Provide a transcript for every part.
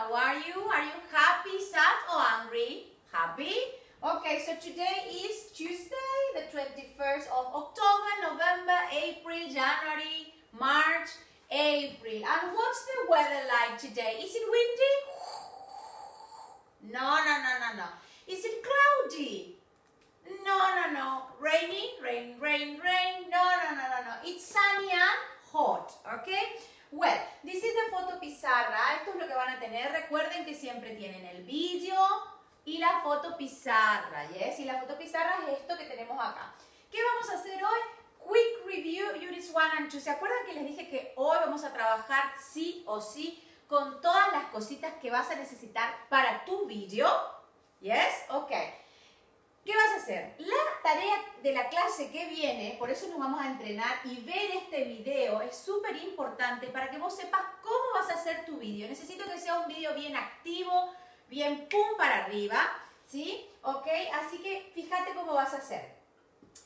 How are you? Are you happy, sad, or angry? Happy? Okay, so today is Tuesday, the 21st of October, November, April, January, March, April. And what's the weather like today? Is it windy? No, no, no, no, no. Is it cloudy? No, no, no. Rainy? Rain, rain, rain. No, no, no, no, no. It's sunny and hot, okay? Well, this is the foto pizarra. Esto es lo que van a tener. Recuerden que siempre tienen el vídeo y la foto pizarra, ¿yes? Y la foto pizarra es esto que tenemos acá. ¿Qué vamos a hacer hoy? Quick Review Units 1 and 2. ¿Se acuerdan que les dije que hoy vamos a trabajar sí o sí con todas las cositas que vas a necesitar para tu vídeo? ¿Yes? Ok. ¿Qué vas a hacer? La tarea de la clase que viene, por eso nos vamos a entrenar y ver este video es súper importante para que vos sepas cómo vas a hacer tu vídeo. Necesito que sea un vídeo bien activo, bien pum para arriba, ¿sí? ¿Ok? Así que fíjate cómo vas a hacer.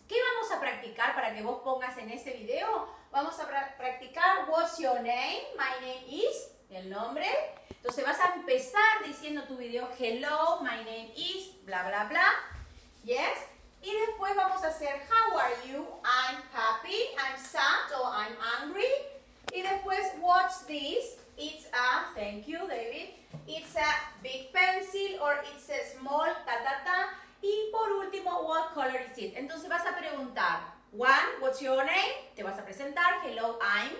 ¿Qué vamos a practicar para que vos pongas en ese video? Vamos a practicar What's your name? My name is, el nombre. Entonces vas a empezar diciendo tu video Hello, my name is, bla, bla, bla. Yes? Y después vamos a hacer How are you? I'm happy, I'm sad or I'm angry. Y después What's this? It's a, thank you David, it's a big pencil or it's a small ta ta ta. Y por último, what color is it? Entonces vas a preguntar, one, what's your name? Te vas a presentar, hello, I'm.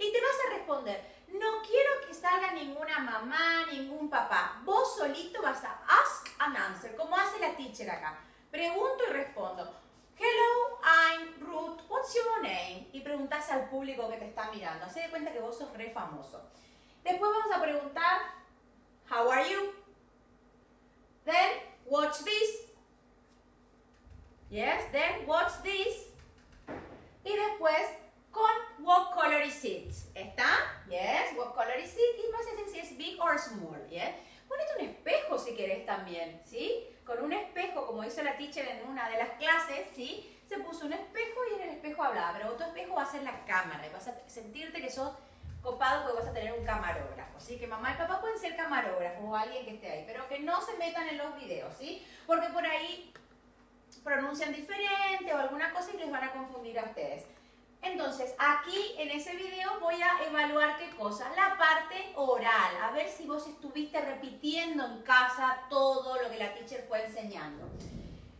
Y te vas a responder, no quiero que salga ninguna mamá, ningún papá. Vos solito vas a ask and answer, como hace la teacher acá. Pregunto y respondo. Hello, I'm Ruth. What's your name? Y preguntas al público que te está mirando. Se de cuenta que vos sos re famoso. Después vamos a preguntar, How are you? Then, watch this. Yes, then watch this. Y después, con what color is it? ¿Está? Yes, what color is it? Y más si es big or small, yes. Ponete un espejo si querés también, ¿sí? Con un espejo, como hizo la teacher en una de las clases, ¿sí? Se puso un espejo y en el espejo hablaba, pero otro espejo va a ser la cámara y vas a sentirte que sos copado porque vas a tener un camarógrafo, ¿sí? Que mamá y papá pueden ser camarógrafos o alguien que esté ahí, pero que no se metan en los videos, ¿sí? Porque por ahí pronuncian diferente o alguna cosa y les van a confundir a ustedes. Entonces, aquí en ese video voy a evaluar qué cosa, la parte oral, a ver si vos estuviste repitiendo en casa todo lo que la teacher fue enseñando.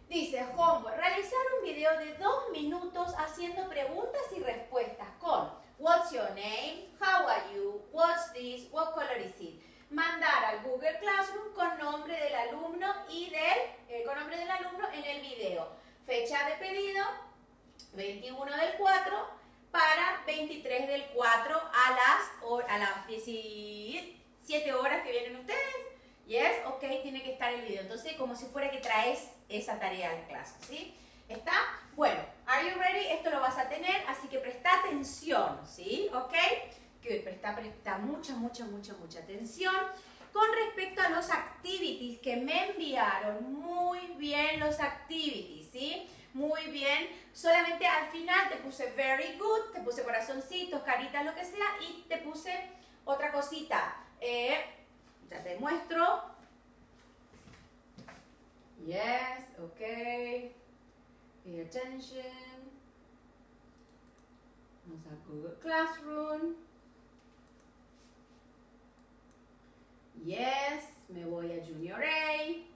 Dice, homework, realizar un video de dos minutos haciendo preguntas y respuestas con What's your name? How are you? What's this? What color is it? Mandar al Google Classroom con nombre del alumno y del, eh, con nombre del alumno en el video. Fecha de pedido, 21 del 4 para 23 del 4 a las, a las 17 horas que vienen ustedes. Yes, ok, tiene que estar el video. Entonces, como si fuera que traes esa tarea al clase, ¿sí? ¿Está? Bueno, are you ready? Esto lo vas a tener, así que presta atención, ¿sí? ¿Ok? Que presta, presta mucha, mucha, mucha, mucha atención. Con respecto a los activities que me enviaron, muy bien los activities, ¿sí? Muy bien. Solamente al final te puse very good, te puse corazoncitos, caritas, lo que sea, y te puse otra cosita. Eh, ya te muestro. Yes, ok. Pay attention. Vamos a Google Classroom. Yes, me voy a Junior A.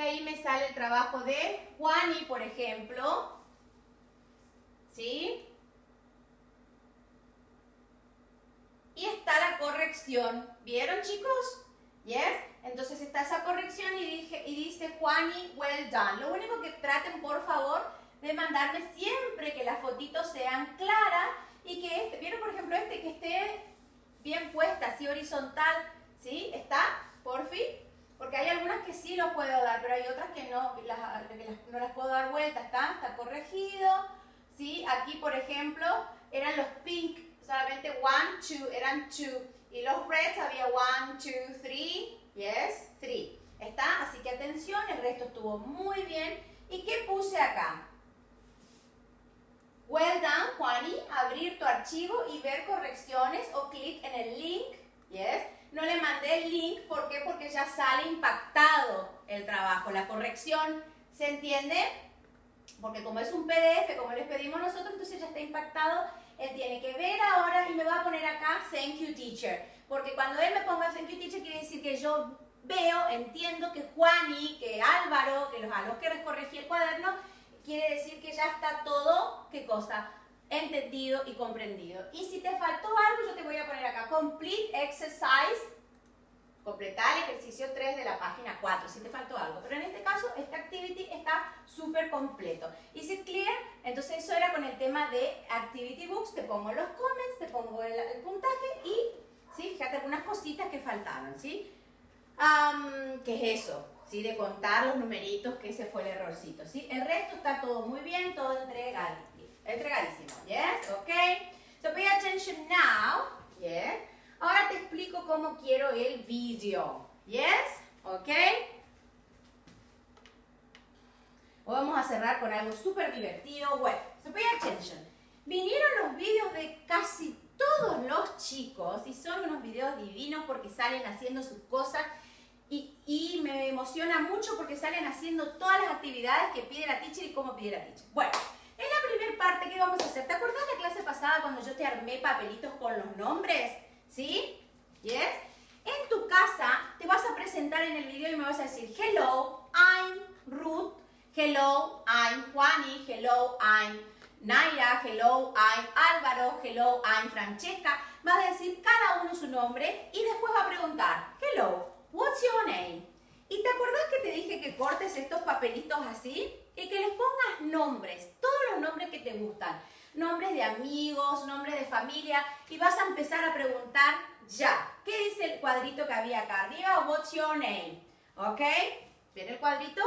Ahí me sale el trabajo de Juani, por ejemplo. ¿Sí? Y está la corrección. ¿Vieron, chicos? ¿Yes? Entonces está esa corrección y, dije, y dice Juani, well done. Lo único que traten, por favor, de mandarme siempre que las fotitos sean claras y que este, ¿vieron por ejemplo este que esté bien puesta, así horizontal? ¿Sí? ¿Está? Por fin. Porque hay algunas que sí lo puedo dar, pero hay otras que no, las, no las puedo dar vuelta, está, está corregido. ¿sí? Aquí, por ejemplo, eran los pink solamente one, two, eran two. Y los reds había one, two, three, yes, three. ¿Está? Así que atención, el resto estuvo muy bien. ¿Y qué puse acá? Well done, Juani. Abrir tu archivo y ver correcciones o clic en el link. Yes. El link, ¿por qué? Porque ya sale impactado el trabajo, la corrección. ¿Se entiende? Porque como es un PDF, como les pedimos nosotros, entonces ya está impactado. Él tiene que ver ahora y me va a poner acá Thank you teacher. Porque cuando él me ponga Thank you teacher quiere decir que yo veo, entiendo que Juani, que Álvaro, que los a los que corregí el cuaderno, quiere decir que ya está todo, ¿qué cosa? Entendido y comprendido. Y si te faltó algo, yo te voy a poner acá, complete exercise, completar el ejercicio 3 de la página 4, si te faltó algo. Pero en este caso, esta activity está súper completo. ¿Is it clear? Entonces eso era con el tema de activity books, te pongo los comments, te pongo el, puntaje y, ¿sí? Fíjate algunas cositas que faltaban, ¿sí? ¿Qué es eso? ¿Sí? De contar los numeritos, que ese fue el errorcito, ¿sí? El resto está todo muy bien, todo entregadísimo, entregadísimo, ¿yes? ¿Ok? So pay attention now, ¿yes? Ahora te explico cómo quiero el video, ¿yes? ¿Ok? Hoy vamos a cerrar con algo súper divertido. Bueno, so pay attention. Vinieron los vídeos de casi todos los chicos y son unos videos divinos porque salen haciendo sus cosas y, me emociona mucho porque salen haciendo todas las actividades que pide la teacher y cómo pide la teacher. Bueno, en la primera parte, ¿qué vamos a hacer? ¿Te acuerdas la clase pasada cuando yo te armé papelitos con los nombres? ¿Sí? ¿Yes? En tu casa te vas a presentar en el video y me vas a decir, hello, I'm Ruth, hello, I'm Juani, hello, I'm Naira, hello, I'm Álvaro, hello, I'm Francesca. Vas a decir cada uno su nombre y después va a preguntar, hello, What's your name? ¿Y te acordás que te dije que cortes estos papelitos así? Y que les pongas nombres, todos los nombres que te gustan. Nombres de amigos, nombres de familia. Y vas a empezar a preguntar ya. ¿Qué dice el cuadrito que había acá arriba? What's your name? ¿Ok? ¿Viene el cuadrito?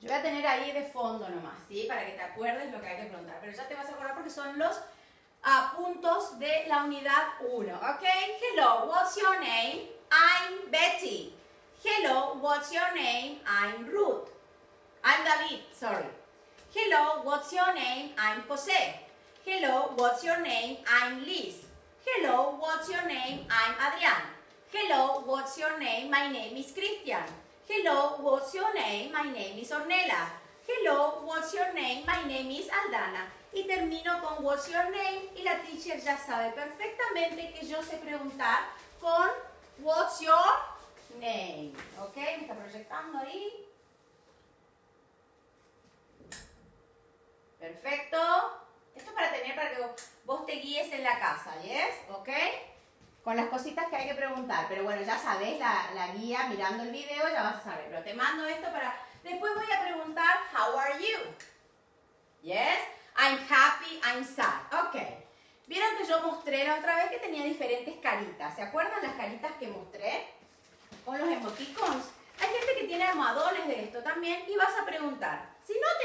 Yo voy a tener ahí de fondo nomás, ¿sí? Para que te acuerdes lo que hay que preguntar. Pero ya te vas a acordar porque son los a puntos de la unidad 1. ¿Ok? Hello, what's your name? I'm Betty. Hello, what's your name? I'm Ruth. I'm David, sorry. Hello, what's your name? I'm Jose. Hello, what's your name? I'm Liz. Hello, what's your name? I'm Adrián. Hello, what's your name? My name is Christian. Hello, what's your name? My name is Ornella. Hello, what's your name? My name is Aldana y termino con What's your name y la teacher ya sabe perfectamente que yo sé preguntar con What's your name. ¿Ok? Me está proyectando ahí. Perfecto. Esto es para tener para que vos te guíes en la casa, ¿yes? ¿Ok? Con las cositas que hay que preguntar. Pero bueno, ya sabes la, la guía mirando el video, ya vas a saber. Pero te mando esto para... Después voy a preguntar, how are you? ¿Yes? I'm happy, I'm sad. Ok. Vieron que yo mostré la otra vez que tenía diferentes caritas. ¿Se acuerdan las caritas que mostré? Con los emoticons. Hay gente que tiene almohadones de esto también y vas a preguntar.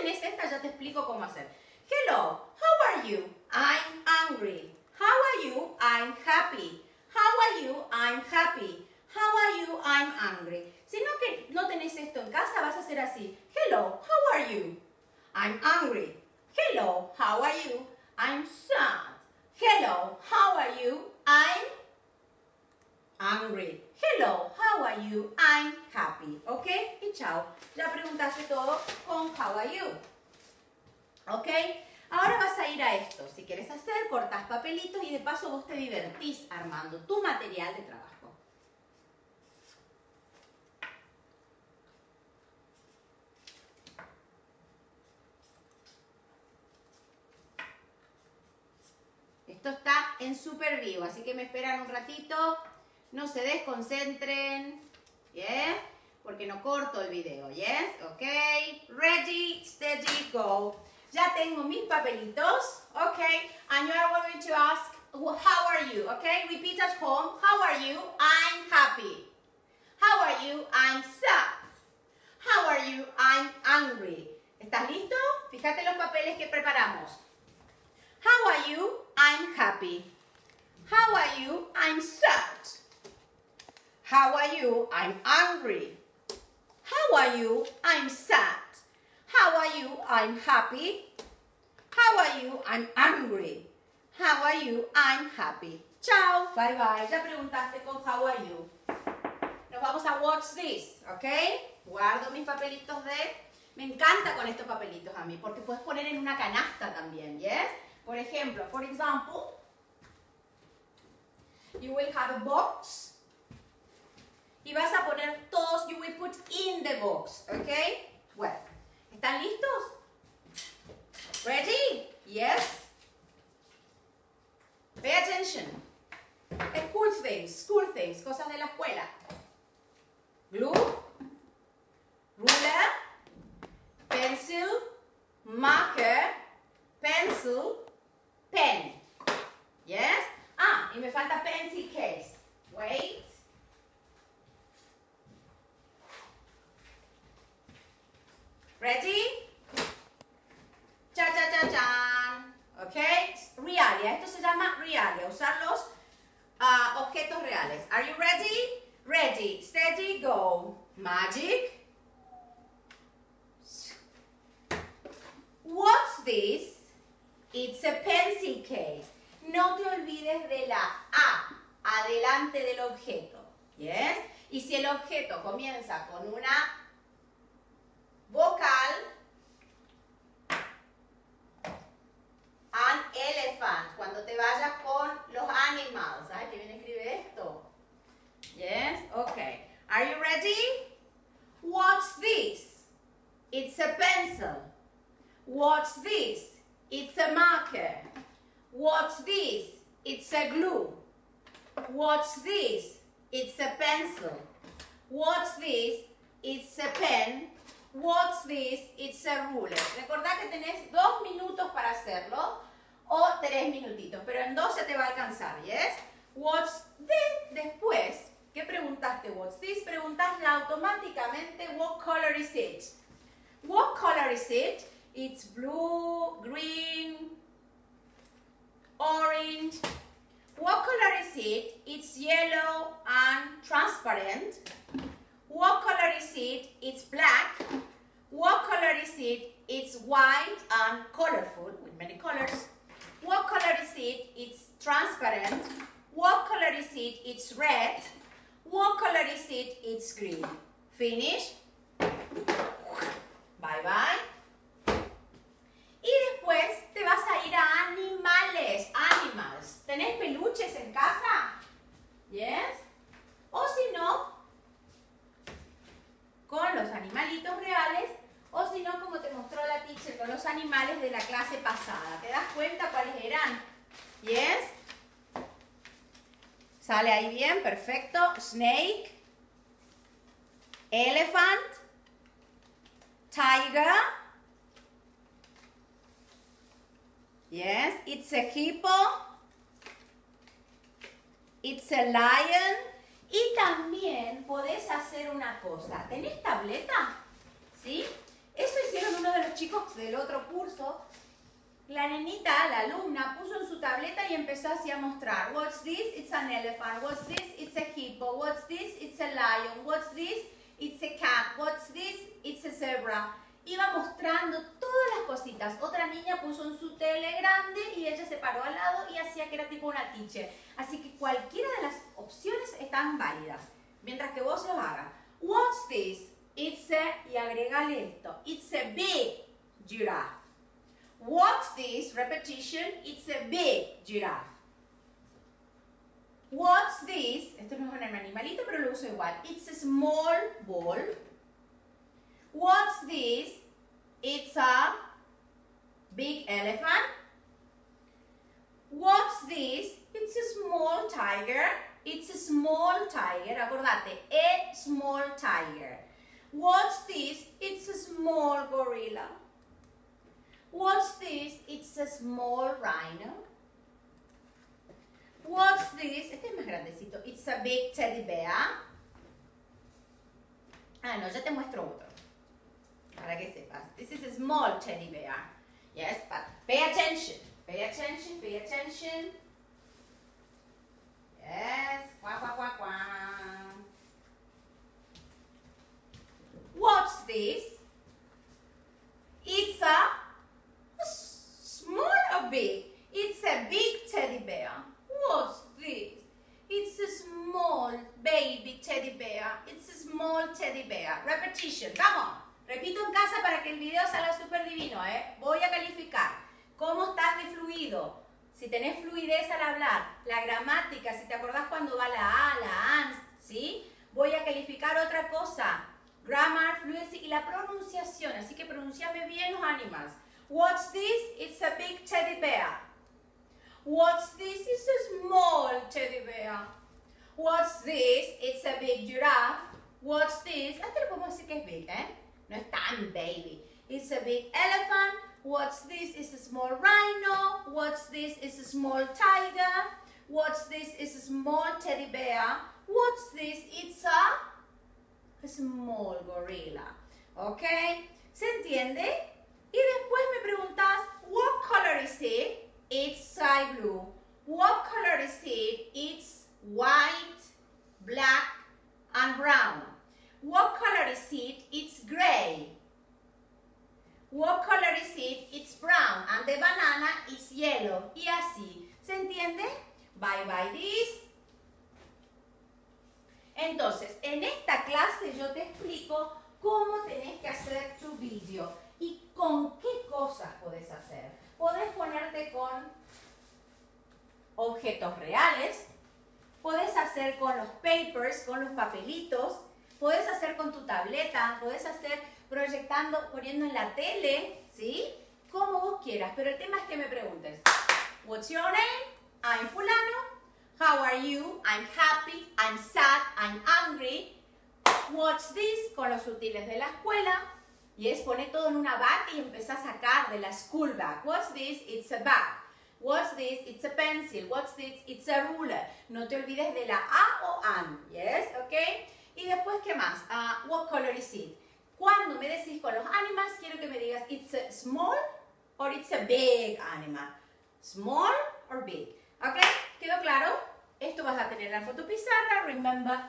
Tenés esta, ya te explico cómo hacer. Hello, how are you? I'm angry. How are you? I'm happy. How are you? I'm happy. How are you? I'm angry. Si no, que no tenés esto en casa, vas a hacer así. Hello, how are you? I'm angry. Hello, how are you? I'm sad. Hello, how are you? I'm angry. Hello, how are you? I'm happy. ¿Ok? Y chao. Ya preguntaste todo con how are you. ¿Ok? Ahora vas a ir a esto. Si quieres hacer, cortas papelitos y de paso vos te divertís armando tu material de trabajo. Esto está en súper vivo, así que me esperan un ratito no se desconcentren, yes, porque no corto el video, yes, ok, ready, steady, go. Ya tengo mis papelitos, ok, and you are going to ask, how are you, ok, repeat at home, how are you, I'm happy, how are you, I'm sad, how are you, I'm angry. ¿Estás listo? Fíjate los papeles que preparamos. How are you? I'm happy. How are you? I'm sad. How are you? I'm angry. How are you? I'm sad. How are you? I'm happy. How are you? I'm angry. How are you? I'm happy. Chao. Bye bye. Ya preguntaste con how are you. Nos vamos a what's this, ¿ok? Guardo mis papelitos de... Me encanta con estos papelitos a mí, porque puedes poner en una canasta también, ¿yes? Por ejemplo, for example, you will have a box y vas a poner todos, you will put in the box, ¿ok? Bueno, ¿están listos? Ready? Yes? Pay attention. School things, school things, cosas de la escuela. Glue, ruler, pencil, marker, pencil, pen. Yes? Ah, y me falta pencil case. Wait. Ready? What's this? It's a pencil. What's this? It's a pen. What's this? It's a ruler. Recordá que tenés dos minutos para hacerlo o tres minutitos, pero en dos se te va a alcanzar, ¿yes? What's this? Después, ¿qué preguntaste? What's this? Preguntasla automáticamente, what color is it? What color is it? It's blue, green, orange. What color is it? It's yellow and transparent. What color is it? It's black. What color is it? It's white and colorful with many colors. What color is it? It's transparent. What color is it? It's red. What color is it? It's green. Finish. Perfecto. Snake. Elephant. Tiger. Yes, it's a hippo. It's a lion. Y también podés hacer una cosa. ¿Tenés tableta? ¿Sí? Eso hicieron uno de los chicos del otro curso. La nenita, la alumna, puso en su tableta y empezó así a mostrar. What's this? It's an elephant. What's this? It's a hippo. What's this? It's a lion. What's this? It's a cat. What's this? It's a zebra. Iba mostrando todas las cositas. Otra niña puso en su tele grande y ella se paró al lado y hacía que era tipo una teacher. Así que cualquiera de las opciones están válidas. Mientras que vos lo hagas. What's this? It's a, y agregale esto, it's a big giraffe. What's this? Repetition, it's a big giraffe. What's this? Esto no es un animalito, pero lo uso igual. It's a small ball. What's this? It's a big elephant. What's this? It's a small tiger. It's a small tiger. Acordate, a small tiger. What's this? It's a small gorilla. What's this? It's a small rhino. What's this? Este es más grandecito. It's a big teddy bear. Ah, no, ya te muestro otro. Para que sepas. This is a small teddy bear. Yes, but pay attention. Pay attention, pay attention. Yes. Qua qua qua qua. What's this? It's a big? It's a big teddy bear. What's this? It's a small baby teddy bear. It's a small teddy bear. Repetition. On. Repito en casa para que el video salga súper divino, ¿eh? Voy a calificar. ¿Cómo estás de fluido? Si tenés fluidez al hablar, la gramática, si te acordás cuando va la A, la ANS, ¿sí? Voy a calificar otra cosa. Grammar, fluency y la pronunciación. Así que pronunciame bien los animals. What's this? It's a big teddy bear. What's this? It's a small teddy bear. What's this? It's a big giraffe. What's this? Hasta le podemos decir que es big, ¿eh? No es tan baby. It's a big elephant. What's this? It's a small rhino. What's this? It's a small tiger. What's this? It's a small teddy bear. What's this? It's a, small gorilla. ¿Ok? ¿Se entiende? Y después me preguntas, what color is it? It's sky blue. What color is it? It's white, black, and brown. What color is it? It's gray. What color is it? It's brown. And the banana is yellow. Y así. ¿Se entiende? Bye bye this. Entonces, en esta clase yo te explico cómo tenés que hacer tu vídeo con qué cosas podés hacer. Podés ponerte con objetos reales, podés hacer con los papers, con los papelitos, podés hacer con tu tableta, podés hacer proyectando, poniendo en la tele, ¿sí? Como vos quieras, pero el tema es que me preguntes, what's your name? I'm fulano. How are you? I'm happy, I'm sad, I'm angry. What's this? Con los útiles de la escuela. Y es poner todo en una bag y empezar a sacar de la school bag. What's this? It's a bag. What's this? It's a pencil. What's this? It's a ruler. No te olvides de la A o an. Yes, ok. Y después, ¿qué más? Uh, what color is it? Cuando me decís con los animals, quiero que me digas it's a small or it's a big animal. Small or big. ¿Ok? ¿Quedó claro? Esto vas a tener en la fotopizarra. Remember,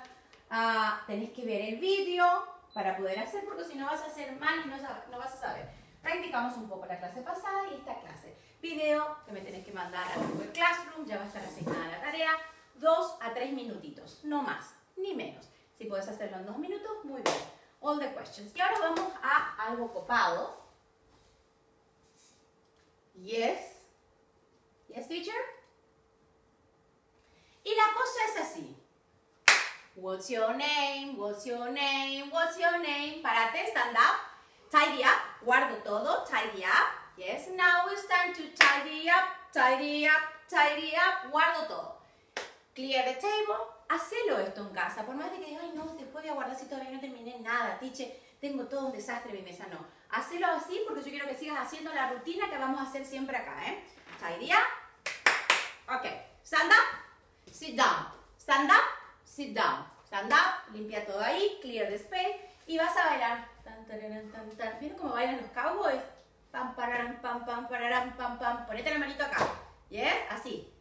uh, tenés que ver el vídeo para poder hacer, porque si no vas a hacer mal y no, no vas a saber. Practicamos un poco la clase pasada y esta clase. Video que me tenés que mandar a Google Classroom, ya va a estar asignada la tarea. Dos a tres minutitos, no más, ni menos. Si puedes hacerlo en dos minutos, muy bien. All the questions. Y ahora vamos a algo copado. Yes. Yes, teacher? Y la cosa es así. What's your name? What's your name? What's your name? Parate, stand up. Tidy up. Guardo todo. Tidy up. Yes, now it's time to tidy up, tidy up, tidy up. Guardo todo. Clear the table. Hacelo esto en casa. Por más de que digas, ay, no, después voy a guardar si todavía no terminé nada. Tiche, tengo todo un desastre mi mesa. No. Hacelo así porque yo quiero que sigas haciendo la rutina que vamos a hacer siempre acá, ¿eh? Tidy up. Ok. Stand up. Sit down. Stand up, sit down. Stand up, limpia todo ahí, clear the space y vas a bailar. Tan, tan, tan, tan. ¿Vieron cómo bailan los cowboys? Pam, pararam, pam, pam, pararam, pam, pam. Ponete la manito acá. ¿Yes? Así.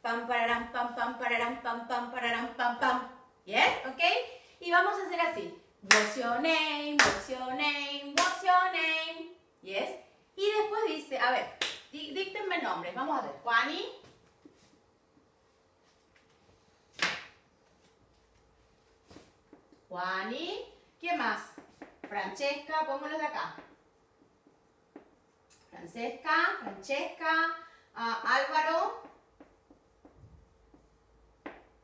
Pam, pararam, pam, pam, pararam, pam, pam, pararam, pam, pam. ¿Yes? ¿Ok? Y vamos a hacer así. What's your name? What's your name? What's your name? ¿Yes? Y después dice, a ver, díctenme nombres. Vamos a ver. Juani. Juani. ¿Quién más? Francesca, póngalos de acá. Francesca, Francesca, uh, Álvaro.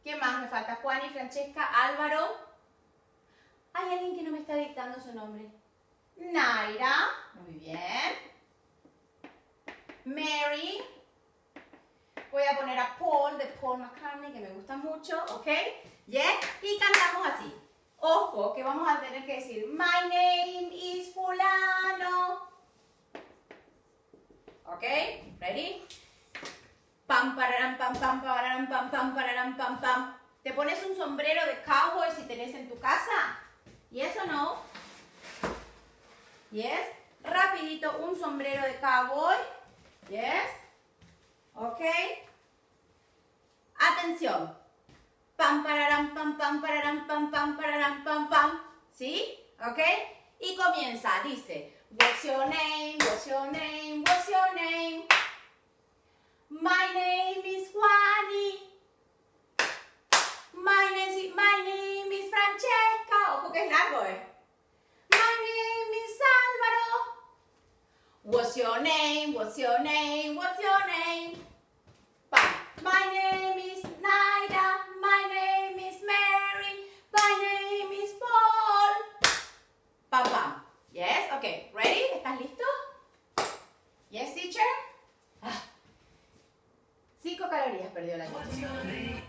¿Quién más me falta? Juan y Francesca, Álvaro. Hay alguien que no me está dictando su nombre. Naira, muy bien. Mary. Voy a poner a Paul de Paul McCartney, que me gusta mucho, ¿ok? Yes. Y cantamos así. Ojo, que vamos a tener que decir, my name is fulano. ¿Ok? Ready? Pam, pararam, pam, pam, pararam, pam, pam, pararam, pam, pam. ¿Te pones un sombrero de cowboy si tenés en tu casa? ¿Yes o no? ¿Yes? Rapidito, un sombrero de cowboy. ¿Yes? ¿Ok? Atención pam, pararam pam, pam, pararam pam, pam, pararán, pam, pam. ¿Sí? ¿Ok? Y comienza, dice, what's your name, what's your name, what's your name? My name is Juani. My name, my name is Francesca. Ojo que es largo, eh. My name is Álvaro. What's your name, what's your name, what's your name? Pam. My name is Naida. My name is Mary. My name is Paul. Pam, pam. Yes? Okay. Ready? ¿Estás listo? Yes, teacher? Ah. Cinco calorías perdió la What's niña. your name?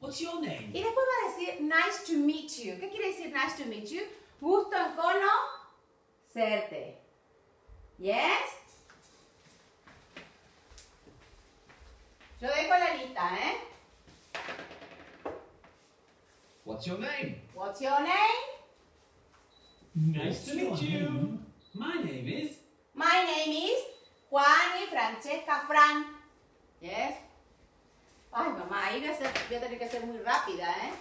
What's your name? Y después va a decir nice to meet you. ¿Qué quiere decir nice to meet you? Gusto en conocerte. Yes? Yo dejo la lista, ¿eh? What's your name? What's your name? Nice to meet you. My name is. My name is Juan y Francesca Fran. Yes? Ay, mamá, ahí voy a, ser- voy a tener que ser muy rápida, ¿eh?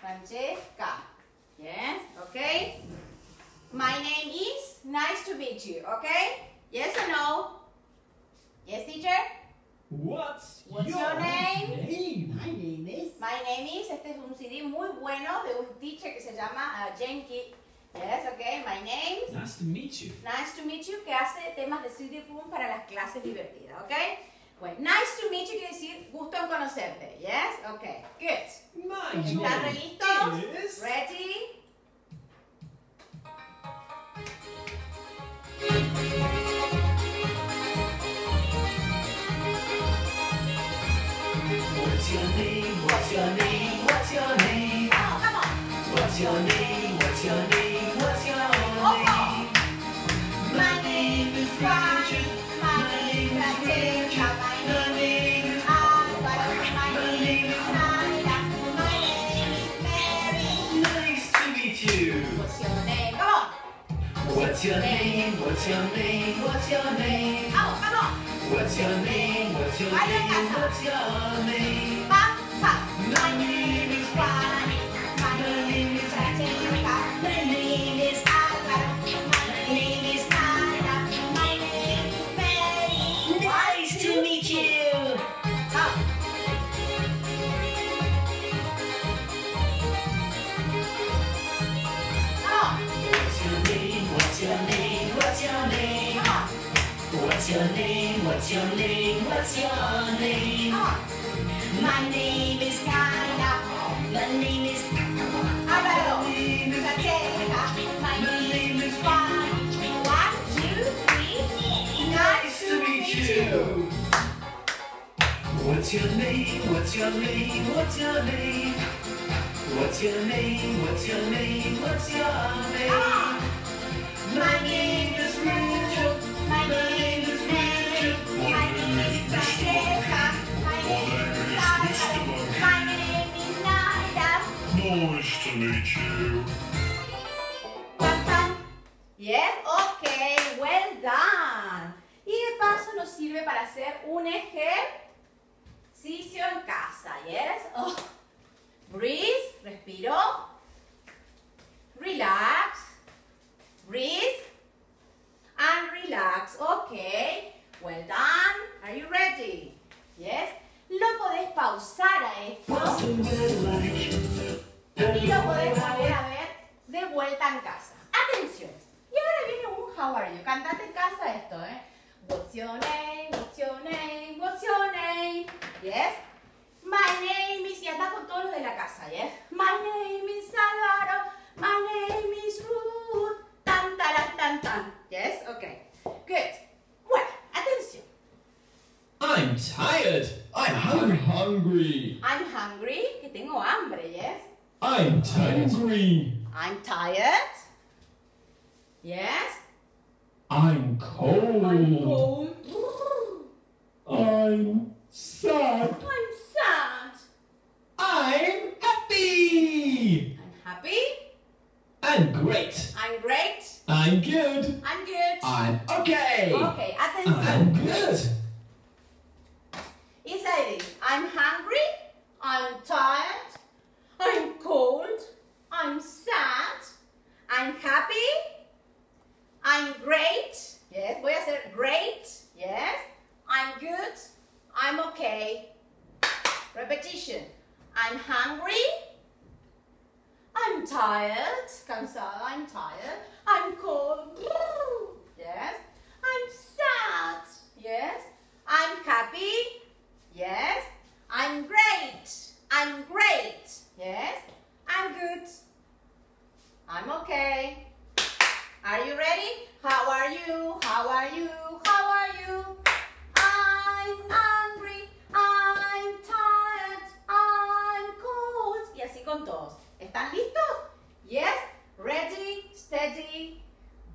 Francesca. Yes? Okay? My name is nice to meet you, okay? Yes or no? Yes, teacher? What's, What's your name? name? My name is. My name is, este es un CD muy bueno de un teacher que se llama uh, Jane Kidd. Yes, okay, my name. Nice to meet you. Nice to meet you, que hace temas de CD Room para las clases divertidas, ¿ok? Bueno, nice to meet you quiere decir gusto en conocerte, yes? Ok, good. My ¿Están listos? is. Ready? Name? What's your name? What's your name? On, come on. What's your name? What's your name? What's your name? My name is Juan. My name is Francesca. My name is Álvaro. My name is. My name is Mary. Nice to meet you. What's your name? Come on. What's your name? What's your name? What's your name? On, come on. What's your name? What's your name? What's your name? What's your name? What's your name? What's your name? What's your name? What's your name? What's your name? What's your name? What's your name? What's your name? on. My name is Rachel. My name is Mary. My name is Francesca. My name is Álvaro. My name is Nadia. Nice to meet you. Yes, okay, well done. Y de paso nos sirve para hacer un ejercicio en casa, yes? Oh. Breathe, respiro. Relax. Breathe. And relax. Okay, well done. Are you ready? Yes? Lo podés pausar a esto. Y lo podés volver a ver de vuelta en casa. Atención. Y ahora viene un how are you. Cantate en casa esto, ¿eh? What's your name? What's your name? What's your name? Yes? My name is... Y anda con todos los de la casa, yes? My name is Álvaro. My name is Ruth. Tan, tan, tan. Yes? Okay. Good. Bueno, atención. I'm tired. I'm hungry. hungry. I'm hungry. Que tengo hambre, yes? I'm hungry. I'm tired. Yes? I'm cold. I'm cold. I'm sad. I'm sad. I'm happy. I'm happy. I'm great. I'm great. I'm good. I'm good. I'm okay. Okay, I'm atención. good.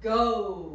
go.